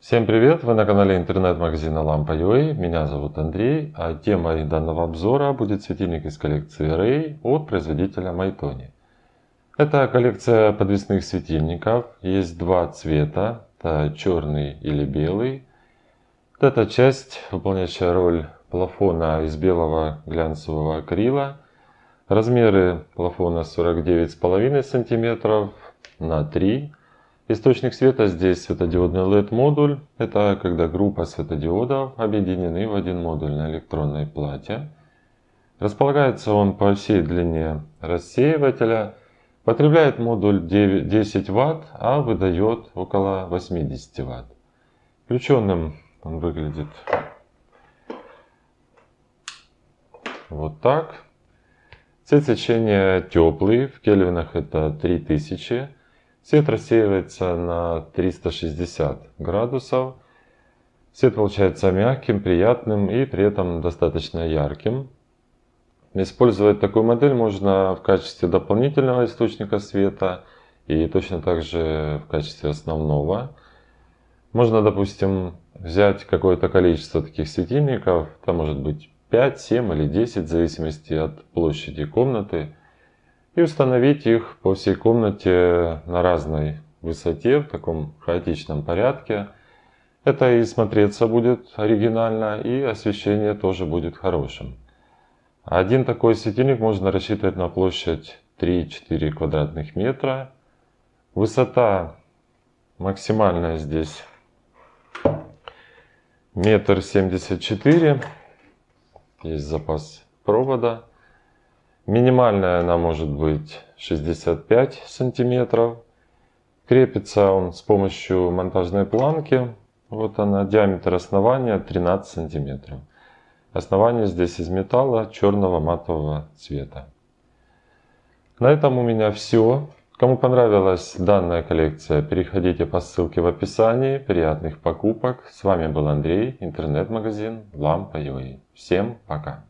Всем привет! Вы на канале интернет-магазина Lampa.ua. Меня зовут Андрей, а темой данного обзора будет светильник из коллекции Ray от производителя Maitoni. Это коллекция подвесных светильников. Есть два цвета. Это черный или белый. Вот эта часть, выполняющая роль плафона из белого глянцевого акрила. Размеры плафона 49,5 см на 3 Источник света здесь светодиодный LED-модуль. Это когда группа светодиодов объединены в один модуль на электронной плате. Располагается он по всей длине рассеивателя. Потребляет модуль 10 Вт, а выдает около 80 Вт. Включенным он выглядит вот так. Цвет свечения теплый, в кельвинах это 3000 Свет рассеивается на 360 градусов. Свет получается мягким, приятным и при этом достаточно ярким. Использовать такую модель можно в качестве дополнительного источника света и точно так же в качестве основного. Можно, допустим, взять какое-то количество таких светильников, это может быть 5, 7 или 10, в зависимости от площади комнаты и установить их по всей комнате на разной высоте в таком хаотичном порядке. Это и смотреться будет оригинально, и освещение тоже будет хорошим. Один такой светильник можно рассчитывать на площадь 3-4 квадратных метра. Высота максимальная здесь метр семьдесят четыре. Есть запас провода. Минимальная она может быть 65 сантиметров. Крепится он с помощью монтажной планки. Вот она, диаметр основания 13 сантиметров. Основание здесь из металла черного матового цвета. На этом у меня все. Кому понравилась данная коллекция, переходите по ссылке в описании. Приятных покупок. С вами был Андрей, интернет-магазин Lampa.ua. Всем пока!